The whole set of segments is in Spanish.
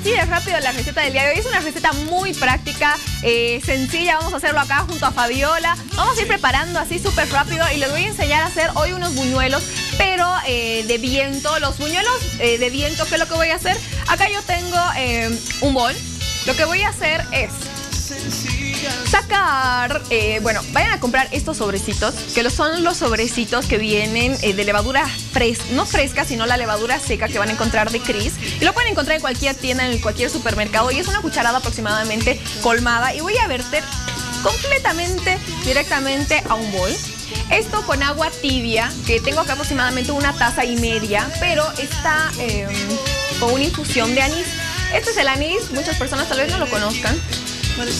así de rápido la receta del día de hoy. Es una receta muy práctica, eh, sencilla. Vamos a hacerlo acá junto a Fabiola. Vamos a ir preparando así súper rápido y les voy a enseñar a hacer hoy unos buñuelos, pero eh, de viento. Los buñuelos eh, de viento, ¿qué es lo que voy a hacer? Acá yo tengo un bol. Lo que voy a hacer es sacar, eh, bueno, vayan a comprar estos sobrecitos, que son los sobrecitos que vienen eh, de levadura fresca, no fresca, sino la levadura seca que van a encontrar de Cris. Y lo pueden encontrar en cualquier tienda, en cualquier supermercado. Y es una cucharada aproximadamente colmada. Y voy a verter completamente, directamente a un bol. Esto con agua tibia, que tengo acá aproximadamente una taza y media, pero está em, con una infusión de anís. Este es el anís, muchas personas tal vez no lo conozcan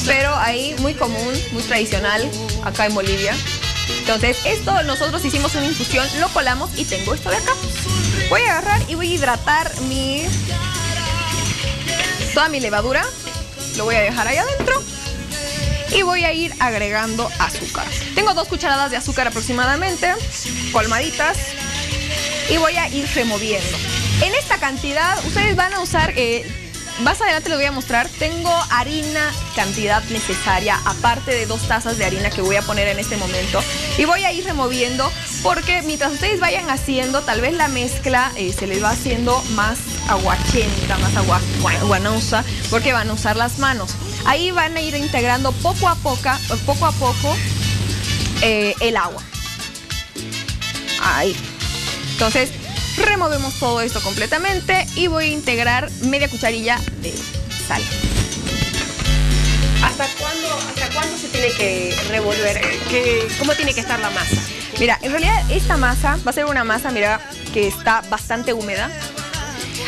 pero ahí muy común, muy tradicional acá en Bolivia. Entonces, esto nosotros hicimos una infusión, lo colamos y tengo esto de acá. Voy a agarrar y voy a hidratar mi toda mi levadura. Lo voy a dejar ahí adentro. Y voy a ir agregando azúcar. Tengo dos cucharadas de azúcar aproximadamente, colmaditas. Y voy a ir removiendo. En esta cantidad, ustedes van a usar... Eh, más adelante les voy a mostrar, tengo harina cantidad necesaria, aparte de dos tazas de harina que voy a poner en este momento. Y voy a ir removiendo porque mientras ustedes vayan haciendo, tal vez la mezcla eh, se les va haciendo más aguachenta, más agua, guanosa, porque van a usar las manos. Ahí van a ir integrando poco a poco, poco a poco eh, el agua. Ahí. Entonces, Removemos todo esto completamente y voy a integrar media cucharilla de sal. ¿Hasta cuándo, hasta cuándo se tiene que revolver? ¿Cómo tiene que estar la masa? Mira, en realidad esta masa va a ser una masa, mira, que está bastante húmeda.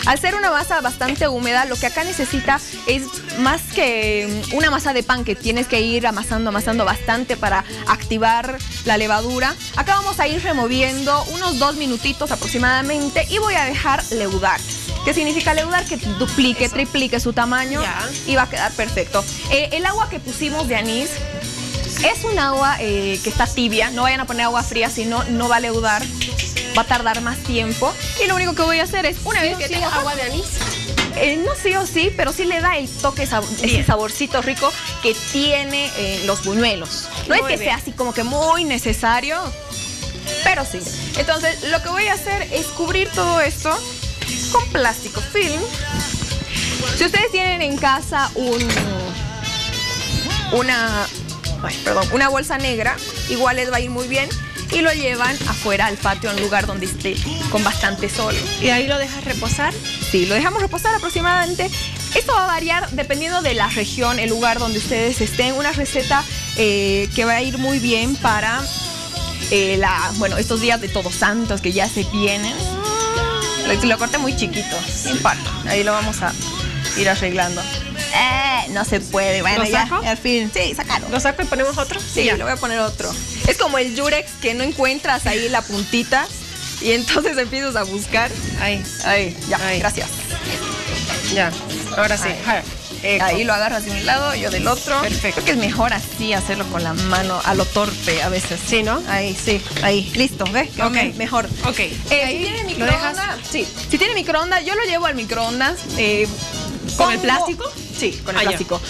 Al ser una masa bastante húmeda, lo que acá necesita es más que una masa de pan que tienes que ir amasando, amasando bastante para activar la levadura. Acá vamos a ir removiendo unos dos minutitos aproximadamente y voy a dejar leudar. ¿Qué significa leudar? Que duplique, triplique su tamaño y va a quedar perfecto. Eh, el agua que pusimos de anís es un agua eh, que está tibia, no vayan a poner agua fría, si no, no va a leudar va a tardar más tiempo. Y lo único que voy a hacer es, una vez que tenga agua de anís. Eh, no sí o sí, pero sí le da el toque, ese saborcito rico que tiene eh, los buñuelos. No es que sea así como que muy necesario, pero sí. Entonces, lo que voy a hacer es cubrir todo esto con plástico film. Si ustedes tienen en casa un, una, perdón, una bolsa negra, igual les va a ir muy bien y lo llevan afuera al patio, a un lugar donde esté con bastante sol. ¿Y ahí lo dejas reposar? Sí, lo dejamos reposar aproximadamente. Esto va a variar dependiendo de la región, el lugar donde ustedes estén. Una receta eh, que va a ir muy bien para eh, la, bueno, estos días de Todos Santos que ya se vienen. Lo, lo corté muy chiquito, sin importa. Ahí lo vamos a ir arreglando. Eh, no se puede. Bueno, ya, al fin. Sí, sácalo. ¿Lo saco y ponemos otro? Sí, ya. le voy a poner otro. Es como el Yurex que no encuentras ahí la puntita y entonces empiezas a buscar. Ahí. Ahí, ya, gracias. Ya, ahora sí. Ahí. lo agarras de un lado, yo del otro. Perfecto. Creo que es mejor así hacerlo con la mano a lo torpe a veces. Sí, ¿no? Ahí, sí. Ahí, listo, ¿ves? Ok. Mejor. Ok. Eh, si tiene microondas, sí. Si tiene microondas, yo lo llevo al microondas. Eh, ¿Con el plástico? Sí, con el ah, plástico.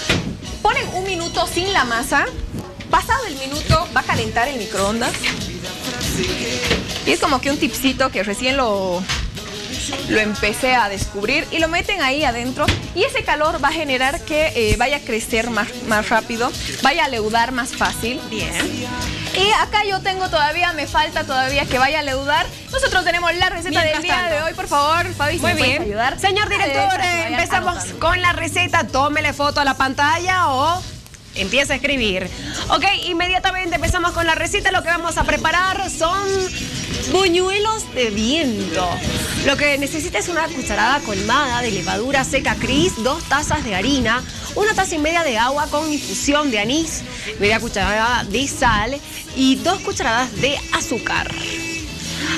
Ponen un minuto sin la masa. Pasado el minuto, va a calentar el microondas. Y es como que un tipcito que recién lo, lo empecé a descubrir y lo meten ahí adentro y ese calor va a generar que eh, vaya a crecer más, más rápido, vaya a leudar más fácil. Bien. Y acá yo tengo todavía, me falta todavía que vaya a leudar. Nosotros tenemos la receta del día de hoy, por favor, Fabi, Muy bien. ayudar. Señor director, empezamos con la receta. Tómele foto a la pantalla o empieza a escribir. Ok, inmediatamente empezamos con la receta. Lo que vamos a preparar son buñuelos de viento. Lo que necesita es una cucharada colmada de levadura seca Cris, dos tazas de harina, una taza y media de agua con infusión de anís, media cucharada de sal y dos cucharadas de azúcar.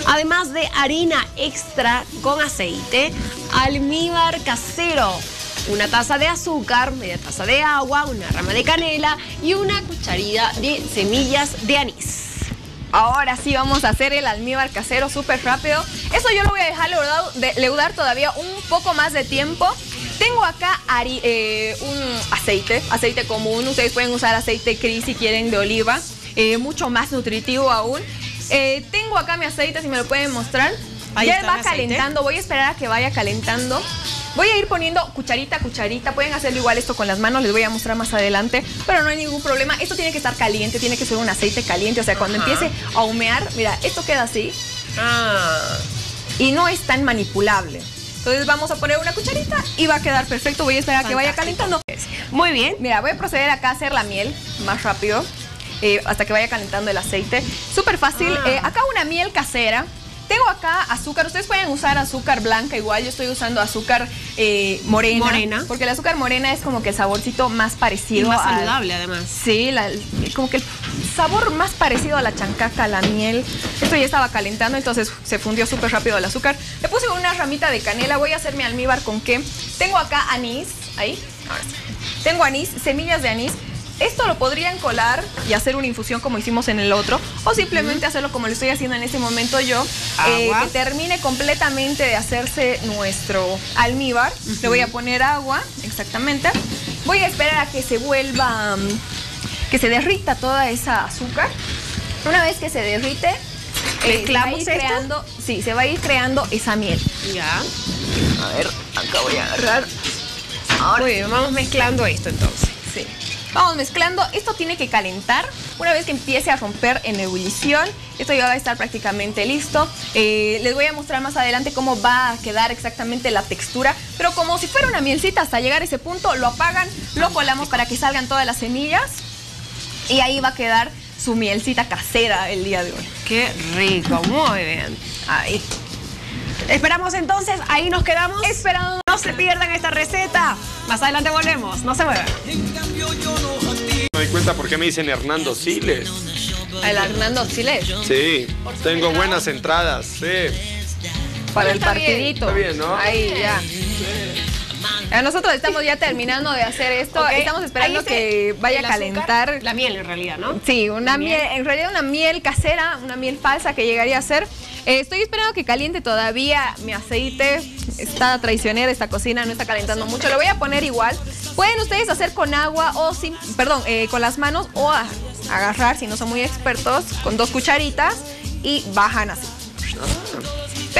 Además de harina extra con aceite, almíbar casero, una taza de azúcar, media taza de agua, una rama de canela y una cucharilla de semillas de anís. Ahora sí vamos a hacer el almíbar casero súper rápido. Eso yo lo voy a dejar leudar, todavía un poco más de tiempo Tengo acá eh, un aceite, aceite común. Ustedes pueden usar aceite Cris si quieren de oliva, eh, mucho más nutritivo aún. Eh, tengo acá mi aceite, si me lo pueden mostrar. Ya va calentando, voy a esperar a que vaya calentando. Voy a ir poniendo cucharita a cucharita. Pueden hacerlo igual esto con las manos, les voy a mostrar más adelante, pero no hay ningún problema. Esto tiene que estar caliente, tiene que ser un aceite caliente. O sea, cuando empiece a humear, mira, esto queda así. Ah. Y no es tan manipulable. Entonces vamos a poner una cucharita y va a quedar perfecto. Voy a esperar a que vaya calentando. Muy bien. Mira, voy a proceder acá a hacer la miel más rápido. Eh, hasta que vaya calentando el aceite. Súper fácil. Ah. Eh, acá una miel casera. Tengo acá azúcar, ustedes pueden usar azúcar blanca igual, yo estoy usando azúcar eh, morena. Morena. Porque el azúcar morena es como que el saborcito más parecido. Y más saludable además. Sí, como que el sabor más parecido a la chancaca, a la miel. Esto ya estaba calentando, entonces se fundió súper rápido el azúcar. Le puse una ramita de canela, voy a hacer mi almíbar con qué. Tengo acá anís, ahí, ahora sí. Tengo anís, semillas de anís. Esto lo podrían colar y hacer una infusión como hicimos en el otro, o simplemente hacerlo como lo estoy haciendo en este momento yo, eh, que termine completamente de hacerse nuestro almíbar. Le voy a poner agua, exactamente. Voy a esperar a que se vuelva, mm, que se derrita toda esa azúcar. Una vez que se derrite, eh, se va a ir creando, sí, se va a ir creando esa miel. Ya. A ver, acá voy a agarrar. Ahora. Muy bien, vamos mezclando esto entonces. Sí. Vamos mezclando. Esto tiene que calentar. Una vez que empiece a romper en ebullición, esto ya va a estar prácticamente listo. Eh, les voy a mostrar más adelante cómo va a quedar exactamente la textura. Pero como si fuera una mielcita, hasta llegar a ese punto, lo apagan, lo colamos para que salgan todas las semillas. Y ahí va a quedar su mielcita casera el día de hoy. Qué rico, muy bien. Ahí. Esperamos entonces, ahí nos quedamos. Esperando. No se pierdan esta receta. Más adelante volvemos, no se muevan. Me doy cuenta por qué me dicen Hernando Siles. ¿El Hernando Siles? Sí, tengo buenas entradas, sí. Para el partidito. Está bien, ¿no? Ahí ya. Nosotros estamos ya terminando de hacer esto. Estamos esperando que vaya a calentar. la miel en realidad, ¿no? Sí, una miel, en realidad una miel casera, una miel falsa que llegaría a ser. Eh, estoy esperando que caliente todavía mi aceite. Está traicionera esta cocina, no está calentando mucho. Lo voy a poner igual. Pueden ustedes hacer con agua o sin, perdón, eh, con las manos o agarrar, si no son muy expertos, con dos cucharitas y bajan así.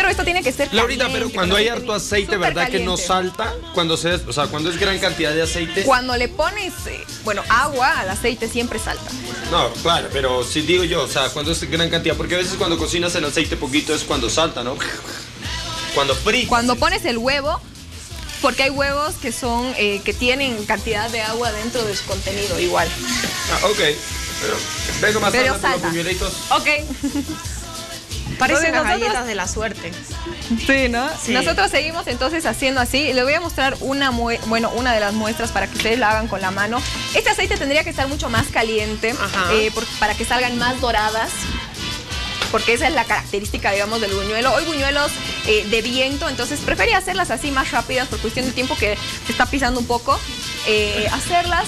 Pero esto tiene que ser Laurita, pero cuando hay harto aceite, ¿verdad que no salta? Cuando se, o sea, cuando es gran cantidad de aceite. Cuando le pones, eh, bueno, agua al aceite siempre salta. No, claro, pero si digo yo, o sea, cuando es gran cantidad, porque a veces cuando cocinas el aceite poquito es cuando salta, ¿no? Cuando fritas. Cuando pones el huevo, porque hay huevos que son, eh, que tienen cantidad de agua dentro de su contenido igual. Ah, ok. Pero vengo más Pero salta. Ok. Parecen las galletas de la suerte. Sí, ¿no? Nosotros seguimos entonces haciendo así. Le voy a mostrar una, bueno, una de las muestras para que ustedes la hagan con la mano. Este aceite tendría que estar mucho más caliente eh, para que salgan más doradas porque esa es la característica, digamos, del buñuelo. Hoy buñuelos eh, de viento, entonces prefería hacerlas así más rápidas por cuestión de tiempo que se está pisando un poco. Eh, hacerlas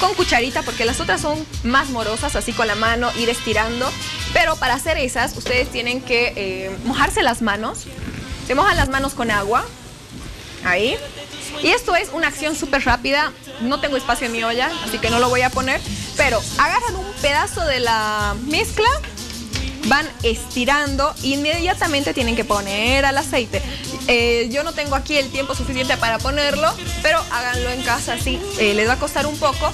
con cucharita porque las otras son más morosas, así con la mano, ir estirando. Pero para hacer esas, ustedes tienen que eh, mojarse las manos. Se mojan las manos con agua. Ahí. Y esto es una acción súper rápida. No tengo espacio en mi olla, así que no lo voy a poner. Pero agarran un pedazo de la mezcla, van estirando, inmediatamente tienen que poner al aceite. Eh, yo no tengo aquí el tiempo suficiente para ponerlo, pero háganlo en casa así. Eh, les va a costar un poco.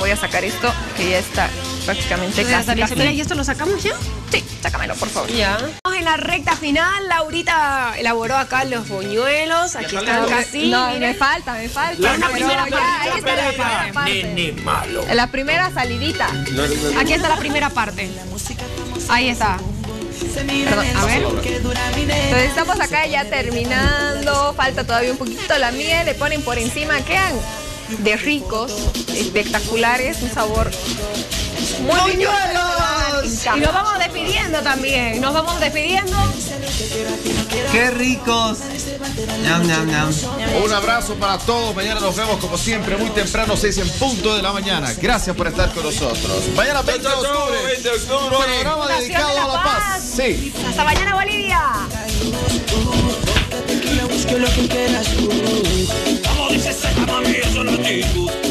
Voy a sacar esto, que ya está prácticamente casi, ¿Y esto lo sacamos ya? Sí, sácamelo, por favor. Ya. Estamos en la recta final. Laurita elaboró acá los buñuelos. Aquí están casi. No, me falta, me falta. La, primera parte. Ahí está la primera parte. malo. La primera salidita. Aquí está la primera parte. Ahí está. Perdón, a ver. Entonces estamos acá ya terminando. Falta todavía un poquito la miel. Le ponen por encima. Quedan de ricos, espectaculares, un sabor muy Y nos vamos despidiendo también. Nos vamos despidiendo. ¡Qué ricos! Un abrazo para todos. Mañana nos vemos como siempre muy temprano, 6 en punto de la mañana. Gracias por estar con nosotros. Mañana 20 de octubre. 20 de octubre. Programa dedicado a la paz. Sí. Hasta mañana, Bolivia. lo que quieras tú. Como dice esa mami, eso no.